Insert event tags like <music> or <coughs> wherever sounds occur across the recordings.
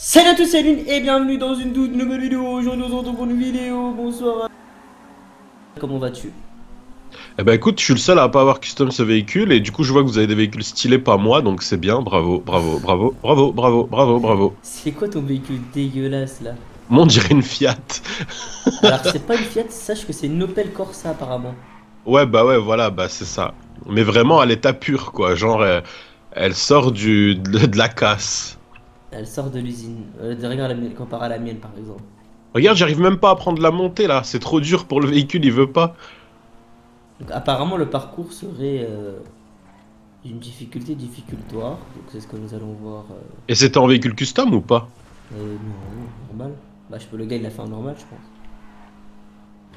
Salut à tous, c'est Lune et bienvenue dans une toute nouvelle vidéo. Aujourd'hui, on se retrouve pour une vidéo. Bonsoir. Comment vas-tu? Eh ben écoute, je suis le seul à pas avoir custom ce véhicule et du coup je vois que vous avez des véhicules stylés, pas moi, donc c'est bien, bravo, bravo, bravo, bravo, bravo, bravo, bravo. C'est quoi ton véhicule dégueulasse là? Moi on dirait une Fiat. <laughs> Alors, c'est pas une Fiat, sache que c'est une Opel Corsa apparemment. Ouais bah ouais, voilà, bah c'est ça. Mais vraiment à l'état pur quoi, genre elle, elle sort du, de, de la casse. Elle sort de l'usine. Euh, de- regarde la à la mienne par exemple. Regarde, j'arrive même pas à prendre la montée là, c'est trop dur pour le véhicule, il veut pas. Donc, apparemment, le parcours serait euh, une difficulté difficultoire. Donc, c'est ce que nous allons voir. euh, Et c'était en véhicule custom ou pas? Euh, non, normal. Bah, je peux, le gars il l'a fait en normal, je pense.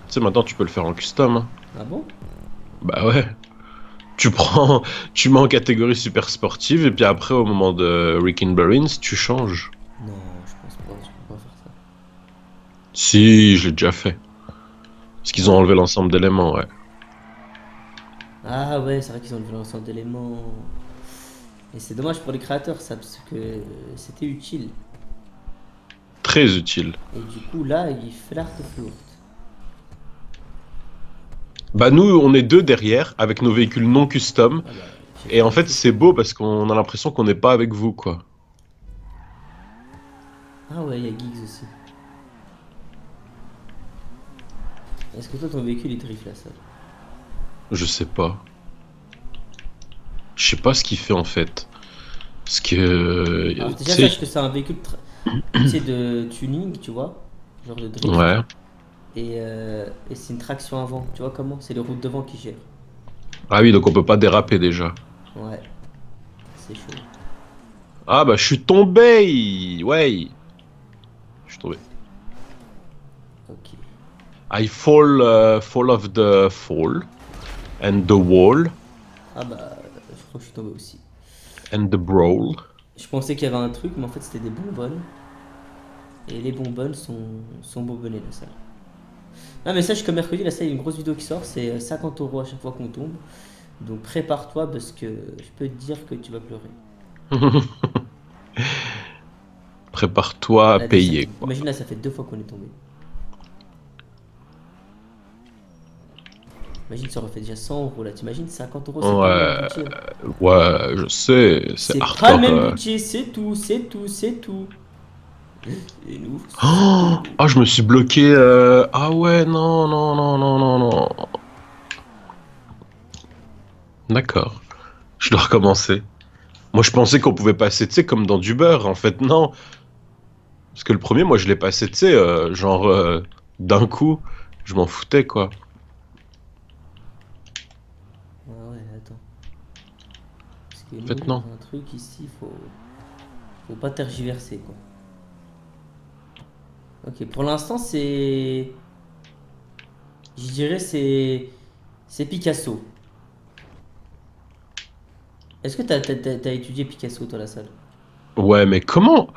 Tu sais, maintenant tu peux le faire en custom. hein. Ah bon? Bah ouais. Tu prends, <laughs> tu mets en catégorie super sportive et puis après au moment de Rick and Barons, tu changes. Non, je pense pas, je peux pas faire ça. Si, je l'ai déjà fait. Parce qu'ils ont enlevé l'ensemble d'éléments, ouais. Ah ouais, c'est vrai qu'ils ont enlevé l'ensemble d'éléments. Et c'est dommage pour les créateurs ça, parce que c'était utile. Très utile. Et du coup là, il flirte flourte. Bah nous, on est deux derrière avec nos véhicules non custom. Et en fait, c'est beau parce qu'on a l'impression qu'on n'est pas avec vous, quoi. Ah ouais, il y a Geeks aussi. Est-ce que toi ton véhicule il drift là ça? Je sais pas. Je sais pas ce qu'il fait en fait. Parce que... Alors tu déjà sache que c'est un véhicule de tuning, tu vois Genre de drift. Ouais. Et, euh, et c'est une traction avant, tu vois comment? C'est les routes devant qui gèrent. Ah oui, donc on peut pas déraper déjà. Ouais. C'est chaud. Ah bah je suis tombé Ouais Je suis tombé. Ok. I fall, uh, fall of the fall. And the wall. Ah bah, je crois que je suis tombé aussi. And the brawl. Je pensais qu'il y avait un truc, mais en fait c'était des bonbonnes. Et les bonbonnes sont, sont bonbonnées la salle. Non mais sache que mercredi, salle, il y a une grosse vidéo qui sort, c'est euh, 50 euros à chaque fois qu'on tombe. Donc prépare-toi parce que je peux te dire que tu vas pleurer. <laughs> Prépare-toi à Là, payer. ça- Quoi. Imagine là, ça fait deux fois qu'on est tombé. Imagine, ça aurait fait déjà 100 euros là. T'imagines 50 euros, c'est pas le même Ouais, là. ouais, je sais, c'est pas le même euh. budget, c'est tout, c'est tout, c'est tout. Et nous. Oh, ah, je me suis bloqué. euh, Ah ouais, non, non, non, non, non, non. D'accord. Je dois recommencer. Moi, je pensais qu'on pouvait passer, tu sais, comme dans du beurre. En fait, non. Parce que le premier, moi, je l'ai passé, tu sais, euh, genre euh, d'un coup. Je m'en foutais, quoi. Ouais, ouais, attends. Parce que fait, non. un truc ici, faut. Faut pas tergiverser, quoi. Ok, pour l'instant, c'est. Je dirais, c'est. C'est Picasso. Est-ce que t'as étudié Picasso, toi, la salle? Ouais, mais comment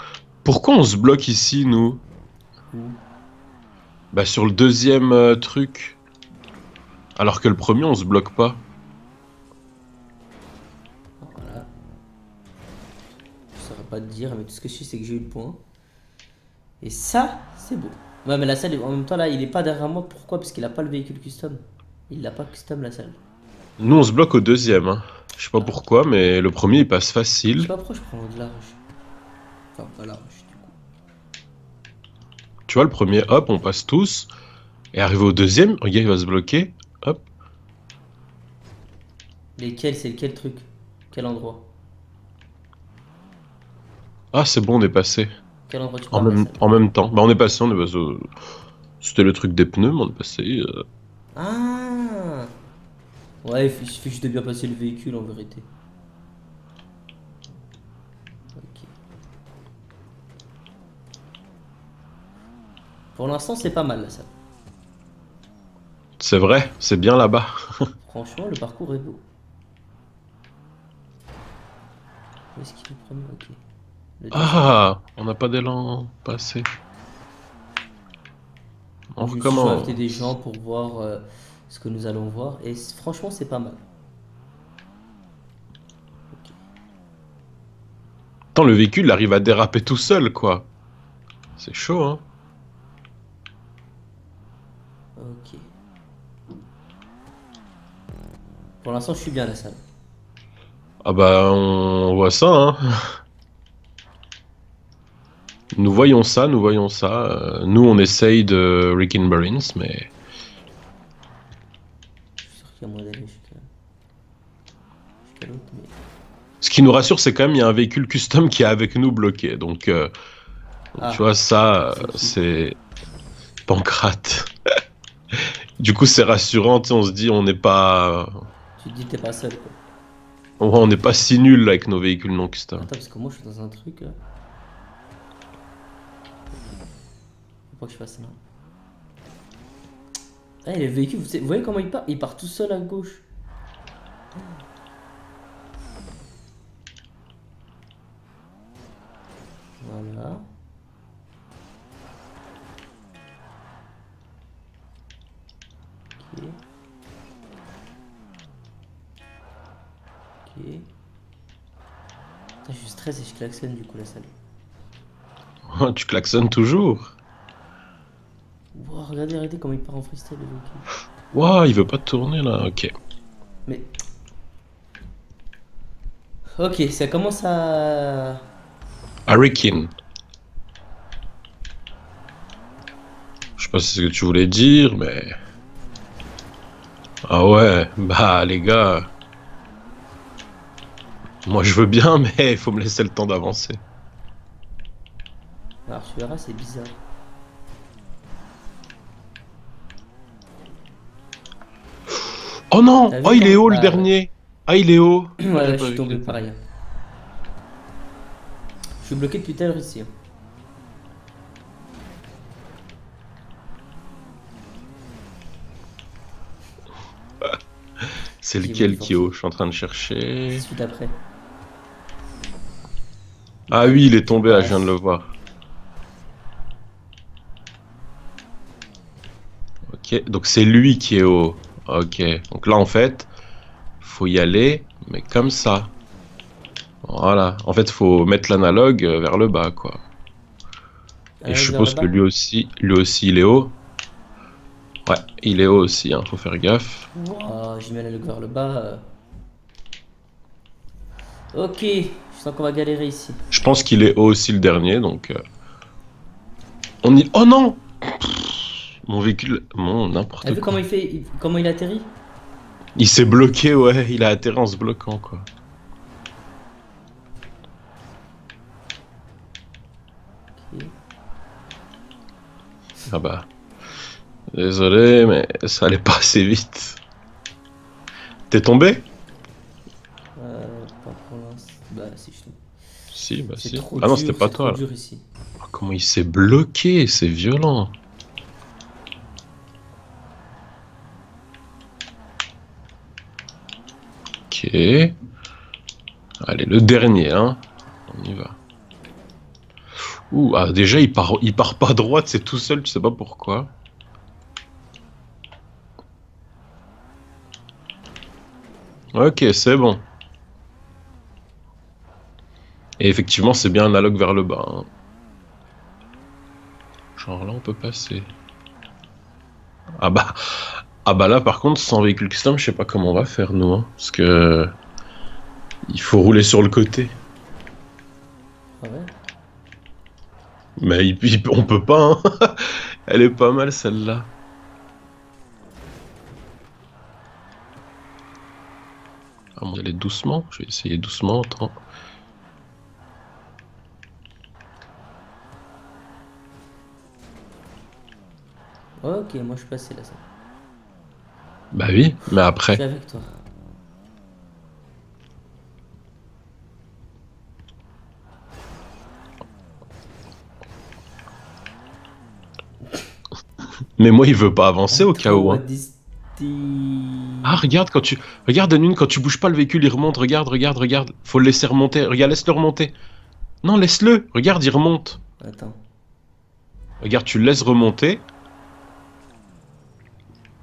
Pourquoi on se bloque ici, nous? Où? Bah, sur le deuxième euh, truc. Alors que le premier, on se bloque pas. Voilà. Je saurais pas te dire, mais tout ce que je sais, c'est que j'ai eu le point. Et ça, c'est beau. Ouais, mais la salle, en même temps, là, il est pas derrière moi. Pourquoi? Parce qu'il a pas le véhicule custom. Il l'a pas custom, la salle. Nous, on se bloque au deuxième. Hein. Je sais pas pourquoi, mais le premier, il passe Je sais facile. pas pourquoi je prends de large. Enfin, pas large, du coup. Tu vois, le premier, hop, on passe tous. Et arrivé au deuxième, regarde, il va se bloquer. Hop. Lesquels, c'est lequel truc? Quel endroit? Ah, c'est bon, on est passé. Quel endroit tu En même, en même temps. Bah, on est passé, on est passé. au- C'était le truc des pneus, mais on est passé. euh, Ah Ouais, il suffit juste de bien passer le véhicule, en vérité. Ok. Pour l'instant, c'est pas mal, la salle. C'est vrai, c'est bien là-bas. <laughs> Franchement, le parcours est beau. Où est-ce qu'il est premier Ok. Ah, on n'a pas d'élan passé. On Je recommence. des gens pour voir euh, ce que nous allons voir. Et franchement, c'est pas mal. Attends, le véhicule arrive à déraper tout seul, quoi. C'est chaud, hein. Ok. Pour l'instant, je suis bien à la salle. Ah bah, on voit ça, hein. Nous voyons ça, nous voyons ça. Euh, Nous, on essaye de Rick and Burns, mais... Ce qui nous rassure, c'est quand même il y a un véhicule custom qui est avec nous bloqué. Donc, euh, Ah. tu vois, ça, euh, C'est Pancrate. <laughs> du coup, c'est rassurant. On se dit, on n'est pas, Tu te dis, t'es pas seul quoi. Ouais, on n'est pas si nul avec nos véhicules non custom. Attends, parce que moi je suis dans un truc là. Faut pas que je fasse ça. Ah, les véhicules, vous, vous voyez comment il part? Il part tout seul à gauche. Voilà. Ok. Ok. Je suis stressé et je klaxonne du coup la salle. <laughs> tu klaxonnes toujours. Regardez, regardez comment il part en freestyle le. Waouh, il veut pas tourner là. Ok. Mais. Ok, ça commence à. Hurricane. Je sais pas si c'est ce que tu voulais dire, mais. Ah ouais, bah les gars. Moi je veux bien, <laughs> mais il faut me laisser le temps d'avancer. Alors tu verras, c'est bizarre. Oh non Oh il est haut le dernier Ah il est haut <clears throat> ouais, je suis tombé pareil. Je suis bloqué depuis tout à l'heure ici. hein. <laughs> C'est lequel veut qui est haut Je suis en train de chercher. Suite après. Ah oui, il est tombé là, je viens de le voir. Ok, donc c'est lui qui est haut. Ok, donc là en fait, faut y aller, mais comme ça. Voilà, en fait, faut mettre l'analogue euh, vers le bas, quoi. Et je suppose que lui aussi, lui aussi, il est haut. Ouais, il est haut aussi, hein, faut faire gaffe. Oh, j'y mets la vers le bas. euh. Ok, je sens qu'on va galérer ici. Je pense qu'il est haut aussi le dernier, donc. euh, On y. Oh non Mon véhicule. Mon n'importe T'as vu quoi. comment il fait il- Comment il atterrit? Il s'est bloqué, ouais, il a atterri en se bloquant, quoi. Ok. Ah bah. Désolé, mais ça allait pas assez vite. T'es tombé? Euh, pas pour l'instant. Bah, si je tombe. Si, bah C'est si. trop Ah non, dur, c'était pas c'est toi, trop là. dur ici. Oh, comment il s'est bloqué, c'est violent. Allez, le dernier, hein. On y va. Ouh, ah, déjà, il part, il part pas droite, c'est tout seul, tu sais pas pourquoi. Ok, c'est bon. Et effectivement, c'est bien analogue vers le bas. hein. Genre là, on peut passer. Ah bah, ah bah là, par contre, sans véhicule custom, je sais pas comment on va faire, nous. hein, parce que. Il faut rouler sur le côté. Ah ouais? Mais il- il- on peut pas, hein. <laughs> Elle est pas mal, celle-là. Ah, on va aller doucement. Je vais essayer doucement. Attends. Ok, moi je suis passé là. Ça. Bah oui, mais Je après. suis avec toi. Mais moi, il veut pas avancer au cas où. hein. Ah, regarde, quand tu. Regarde, Nune, quand tu bouges pas le véhicule, il remonte. Regarde, regarde, regarde. Faut le laisser remonter. Regarde, laisse-le remonter. Non, laisse-le. Regarde, il remonte. Attends, Regarde, tu le laisses remonter.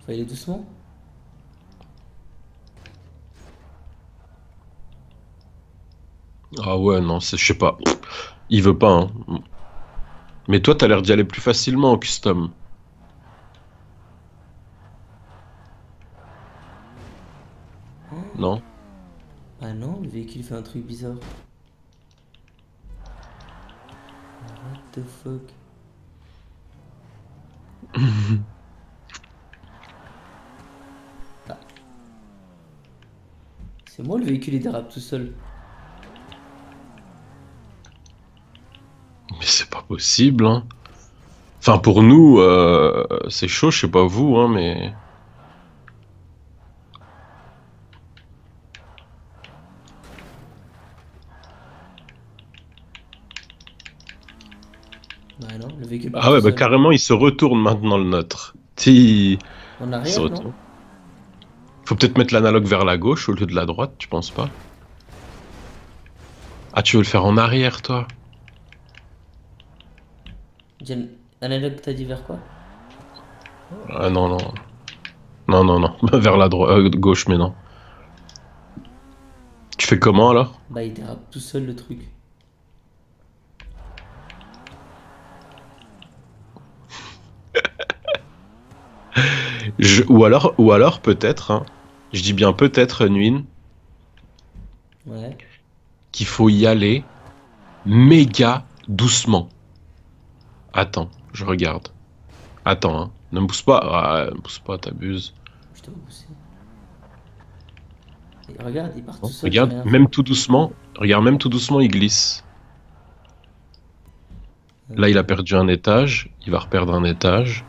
faut aller doucement? Ah ouais, non, c'est- je sais pas. Il veut pas, hein. Mais toi, t'as l'air d'y aller plus facilement en custom. Non? Ah non, le véhicule fait un truc bizarre. What the fuck? <laughs> Ah. C'est moi le véhicule il dérape tout seul. Mais c'est pas possible, hein. Enfin, pour nous, euh, c'est chaud, je sais pas vous, hein, mais... Bah le véhicule Ah ouais, bah carrément, il se retourne maintenant, le nôtre. Si... Il arrière, non retourne. Faut peut-être mettre l'analogue vers la gauche au lieu de la droite, tu penses pas? Ah, tu veux le faire en arrière, toi? Analogue, t'as dit vers quoi? Ah non, non. Non, non, non. <laughs> vers la droite, gauche, mais non. Tu fais comment, alors? Bah il dérape tout seul le truc. <laughs> Je- Ou alors, ou alors peut-être, hein, je dis bien peut-être, Nuin, Ouais. qu'il faut y aller méga doucement. Attends, je regarde. Attends, hein. ne me pousse pas. Ah, ne me pousse pas, t'abuses. Je te pousser. Et regarde, il part tout seul. regarde, même tout doucement. Regarde, même tout doucement, il glisse. fait. Là, il a perdu un étage. Il va reperdre un étage.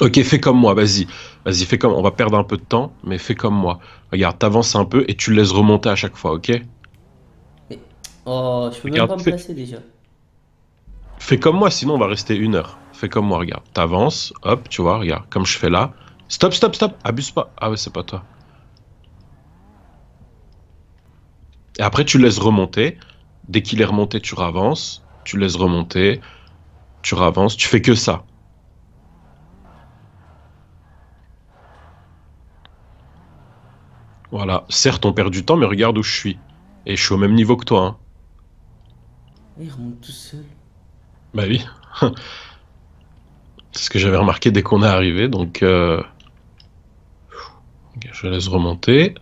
Ok, fais comme moi, vas-y. Vas-y, fais comme. On va perdre un peu de temps, mais fais comme moi. Regarde, t'avances un peu et tu le laisses remonter à chaque fois, ok? Oh, je peux même Regarde, pas me fais- placer déjà. Fais comme moi, sinon on va rester une heure. Fais comme moi, regarde. T'avances, hop, tu vois, regarde, comme je fais là. Stop, stop, stop, abuse pas. Ah ouais, c'est pas toi. Et après, tu laisses remonter. Dès qu'il est remonté, tu ravances. Tu laisses remonter. Tu ravances. Tu fais que ça. Voilà. Certes, on perd du temps, mais regarde où je suis. Et je suis au même niveau que toi. Hein. Il remonte tout seul. Bah oui. <laughs> C'est ce que j'avais remarqué dès qu'on est arrivé, donc euh, je laisse remonter.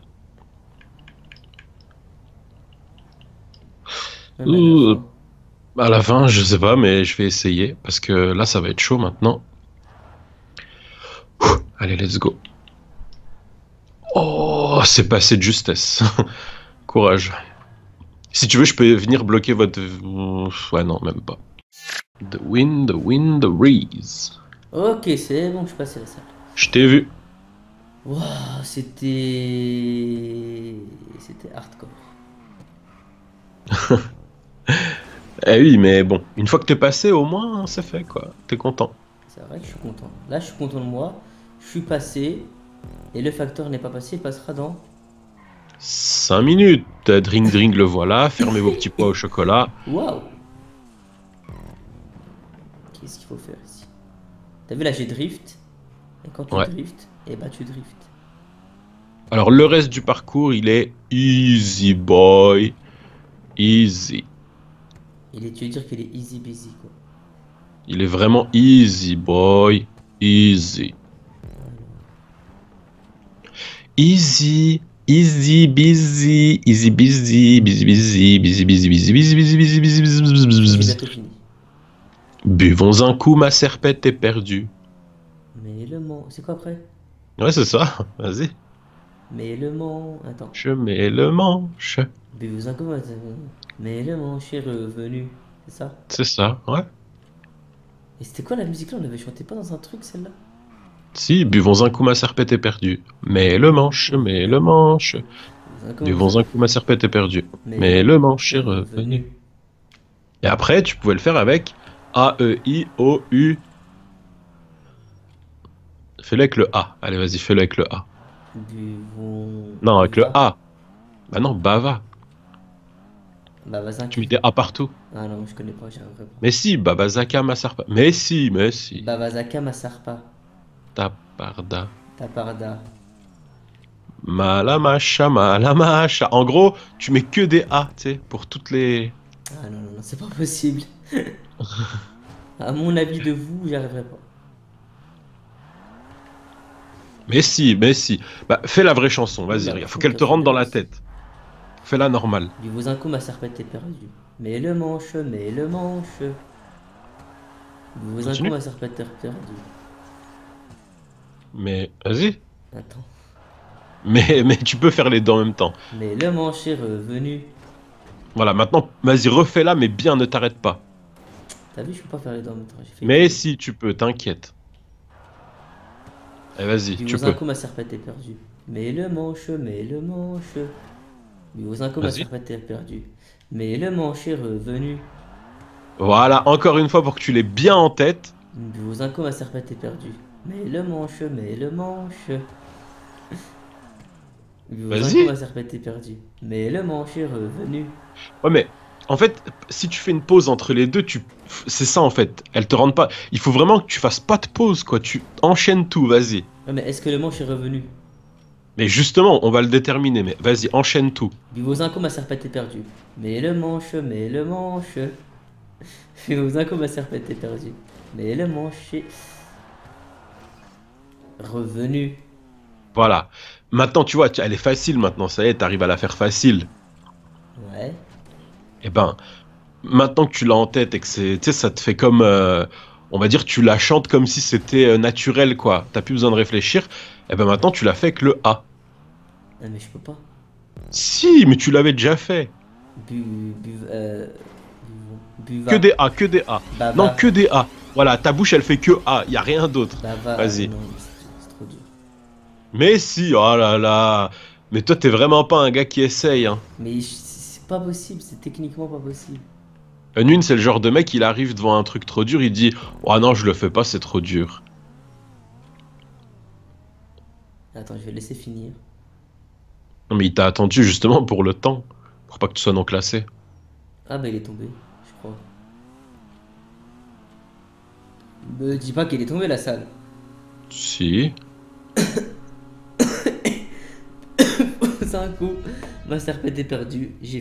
Même à la fin. À la fin, je sais pas, mais je vais essayer parce que là, ça va être chaud maintenant. Ouh, Allez, let's go. Oh, c'est passé de justesse. <laughs> Courage. Si tu veux, je peux venir bloquer votre. Ouais, non, même pas. The wind, the wind, the breeze. Ok, c'est bon, je suis passé la salle. Je t'ai vu. Waouh, c'était. C'était hardcore. <laughs> Eh oui, mais bon, une fois que t'es passé, au moins, c'est fait, quoi. T'es content. C'est vrai que je suis content. Là, je suis content de moi. Je suis passé. Et le facteur n'est pas passé, il passera dans. 5 minutes. Drink, drink, le voilà. Fermez vos petits pois au chocolat. Waouh Qu'est-ce qu'il faut faire ici? T'as vu là, j'ai drift. Et quand tu Ouais. drifts, et bah tu drifts. Alors, le reste du parcours, il est easy, boy. Easy. Il est, tu veux dire qu'il est easy busy quoi. Il est vraiment easy, boy. Easy. Easy. Easy busy, easy busy, busy busy, busy busy, busy busy, busy busy, busy Buvons un coup, ma serpette est perdue. Mais le mot, c'est quoi après Ouais, c'est ça. Vas-y. Mais le manche, attends. Je mets le manche. Buvons un coup, mais le manche est revenu. C'est ça C'est ça, ouais. Et c'était quoi la musique là On avait chanté pas dans un truc celle-là si, buvons un coup, ma serpette est perdue. Mais le manche, mais le manche. Buvons un coup, ma serpette est perdue. Mais le manche est revenu. Et après, tu pouvais le faire avec A, E, I, O, U. Fais-le avec le A. Allez, vas-y, fais-le avec le A. Buvons. Non, avec le. A. Bah non, Bava. Vas-y. Tu mets des A partout. Ah non, je connais pas, j'arriverai pas. Mais si, Babazaka, ma serpette. Mais si, mais si. Bavazaka Masarpa. Taparda. Taparda. Malamacha, malamacha. En gros, tu mets que des A, tu sais, pour toutes les. Ah non, non, non, c'est pas possible. <laughs> à mon avis de vous, j'y arriverai pas. Mais si, mais si. Bah, fais la vraie chanson, vas-y, Bah, regarde, faut qu'elle que te rentre dans la tête. Fais-la normale. Du vos un coup, ma serpette est perdue. Mais le manche, mais le manche. Du ma serpette est perdue. Mais vas-y. Attends. Mais, mais tu peux faire les deux en même temps. Mais le manche est revenu. Voilà, maintenant, vas-y, refais-la, mais bien, ne t'arrête pas. T'as vu, je peux pas faire les deux en même temps. fait Mais si, tu peux, t'inquiète. Et vas-y, tu peux. coup, ma serpette est perdue. Mais le manche, mais le manche. Un coup, ma serpette est perdue. Mais le manche est revenu. Voilà, encore une fois pour que tu l'aies bien en tête. Vos un coup, ma serpette est perdue. Mais le manche, mais le manche. Vas-y. ma serpette est perdue. Mais le manche est revenu. Ouais, mais en fait, si tu fais une pause entre les deux, tu... c'est ça en fait. Elle te rend pas. Il faut vraiment que tu fasses pas de pause, quoi. Tu enchaînes tout, vas-y. Ouais, mais est-ce que le manche est revenu? Mais justement, on va le déterminer. Mais vas-y, enchaîne tout. Du vos un coup, ma serpette est perdue. Mais le manche, mais le manche. Du <laughs> vos un ma serpette est perdue. Mais le manche revenu. Voilà. Maintenant, tu vois, elle est facile maintenant. Ça y est, t'arrives à la faire facile. Ouais. Eh ben, maintenant que tu l'as en tête et que c'est, tu sais, ça te fait comme, euh, on va dire, tu la chantes comme si c'était euh, naturel, quoi. T'as plus besoin de réfléchir. Eh ben maintenant, tu l'as fait avec le A. Ah, mais je peux pas. Si, mais tu l'avais déjà fait. Bu, bu, euh, bu, buva. Que des A, que des A. Non, que des A. Voilà, ta bouche, elle fait que A. Y a rien d'autre. Bava. Vas-y. Non, c'est c'est trop dur. Mais si, oh là là. Mais toi, t'es vraiment pas un gars qui essaye. Hein. Mais c'est pas possible, c'est techniquement pas possible. Unwin, c'est le genre de mec, il arrive devant un truc trop dur, il dit, oh non, je le fais pas, c'est trop dur. Attends, je vais laisser finir. Non, mais il t'a attendu justement pour le temps, pour pas que tu sois non classé. Ah bah il est tombé, je crois. Me dis pas qu'il est tombé la salle. Si. <coughs> C'est un coup. Ma serpette est perdue, j'ai fini.